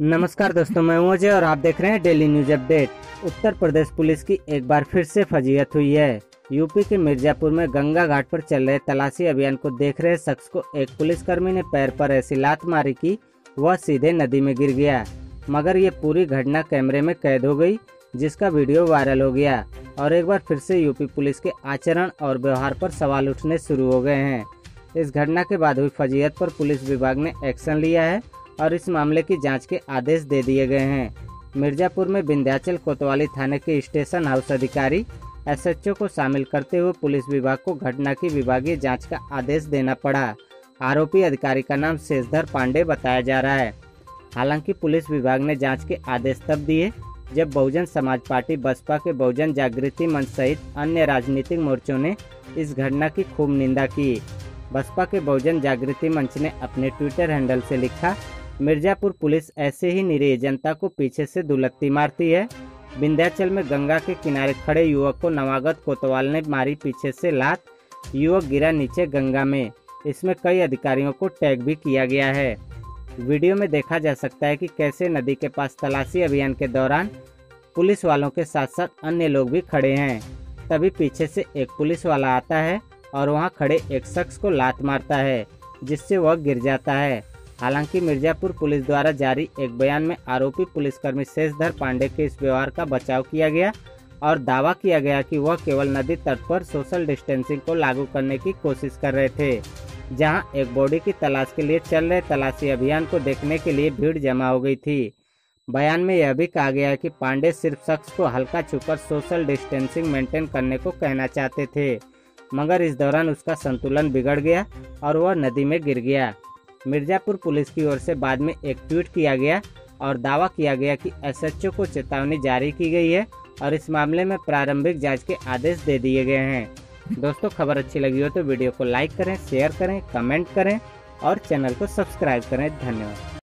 नमस्कार दोस्तों, मैं हूँ अजय और आप देख रहे हैं daily news update. Uttar Pradesh police की एक बार फिर से फजीहत हुई है। यूपी के मिर्जापुर में गंगा घाट पर चल रहे तलाशी अभियान को देख रहे शख्स को एक पुलिसकर्मी ने पैर पर ऐसी लात मारी कि, वह सीधे नदी में गिर गया। मगर ये पूरी घटना कैमरे में कैद हो गई, जिसका वीडियो वायरल हो गया और एक बार फिर से यूपी पुलिस के आचरण और व्यवहार पर सवाल उठने शुरू हो गए हैं। इस घटना के बाद हुई फजीहत पर पुलिस विभाग ने एक्शन लिया है और इस मामले की जाँच के आदेश दे दिए गए हैं। मिर्जापुर में विंध्याचल कोतवाली थाने के स्टेशन हाउस अधिकारी एसएचओ को शामिल करते हुए पुलिस विभाग को घटना की विभागीय जाँच का आदेश देना पड़ा। आरोपी अधिकारी का नाम शेषधर पांडे बताया जा रहा है। हालाँकि पुलिस विभाग ने जाँच के आदेश तब दिए जब बहुजन समाज पार्टी बसपा के बहुजन जागृति मंच सहित अन्य राजनीतिक मोर्चों ने इस घटना की खूब निंदा की। बसपा के बहुजन जागृति मंच ने अपने ट्विटर हैंडल से लिखा मिर्जापुर पुलिस ऐसे ही निरीह जनता को पीछे से दुलत्ती मारती है। विंध्याचल में गंगा के किनारे खड़े युवक को नवागत कोतवाल ने मारी पीछे से लात। युवक गिरा नीचे गंगा में। इसमें कई अधिकारियों को टैग भी किया गया है। वीडियो में देखा जा सकता है कि कैसे नदी के पास तलाशी अभियान के दौरान पुलिस वालों के साथ साथ अन्य लोग भी खड़े हैं। तभी पीछे से एक पुलिस वाला आता है और वहाँ खड़े एक शख्स को लात मारता है, जिससे वह गिर जाता है। हालाँकि मिर्जापुर पुलिस द्वारा जारी एक बयान में आरोपी पुलिसकर्मी शेषधर पांडे के इस व्यवहार का बचाव किया गया और दावा किया गया कि वह केवल नदी तट पर सोशल डिस्टेंसिंग को लागू करने की कोशिश कर रहे थे, जहाँ एक बॉडी की तलाश के लिए चल रहे तलाशी अभियान को देखने के लिए भीड़ जमा हो गई थी। बयान में यह भी कहा गया कि पांडे सिर्फ़ शख्स को हल्का छूकर सोशल डिस्टेंसिंग मेंटेन करने को कहना चाहते थे, मगर इस दौरान उसका संतुलन बिगड़ गया और वह नदी में गिर गया। मिर्जापुर पुलिस की ओर से बाद में एक ट्वीट किया गया और दावा किया गया कि एसएचओ को चेतावनी जारी की गई है और इस मामले में प्रारंभिक जाँच के आदेश दे दिए गए हैं। दोस्तों, खबर अच्छी लगी हो तो वीडियो को लाइक करें, शेयर करें, कमेंट करें और चैनल को सब्सक्राइब करें। धन्यवाद।